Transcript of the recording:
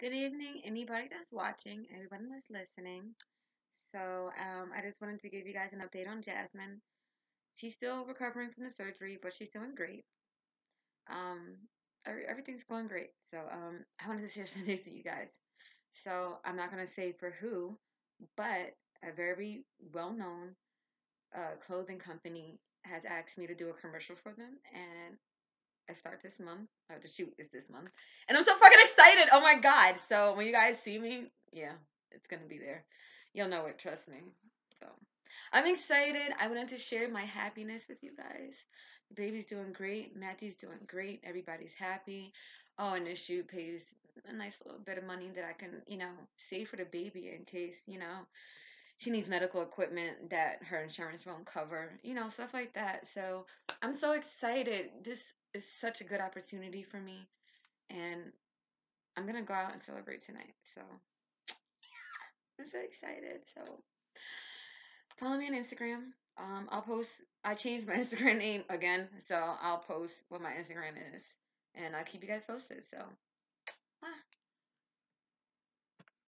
Good evening, anybody that's watching, everybody that's listening. So, um, I just wanted to give you guys an update on Jasmine. She's still recovering from the surgery, but she's doing great. Um, every, everything's going great. So, um, I wanted to share some news with you guys. So, I'm not gonna say for who, but a very well-known uh, clothing company has asked me to do a commercial for them, and I start this month. Or the shoot is this month, and I'm so fucking excited. Oh my god! So when you guys see me, yeah, it's gonna be there. You'll know it. Trust me. So I'm excited. I wanted to share my happiness with you guys. The baby's doing great. Matthew's doing great. Everybody's happy. Oh, and this shoot pays a nice little bit of money that I can, you know, save for the baby in case, you know, she needs medical equipment that her insurance won't cover, you know, stuff like that. So I'm so excited. This is such a good opportunity for me, and I'm gonna go out and celebrate tonight. So I'm so excited. So follow me on Instagram. Um, I'll post. I changed my Instagram name again, so I'll post what my Instagram is, and I'll keep you guys posted. So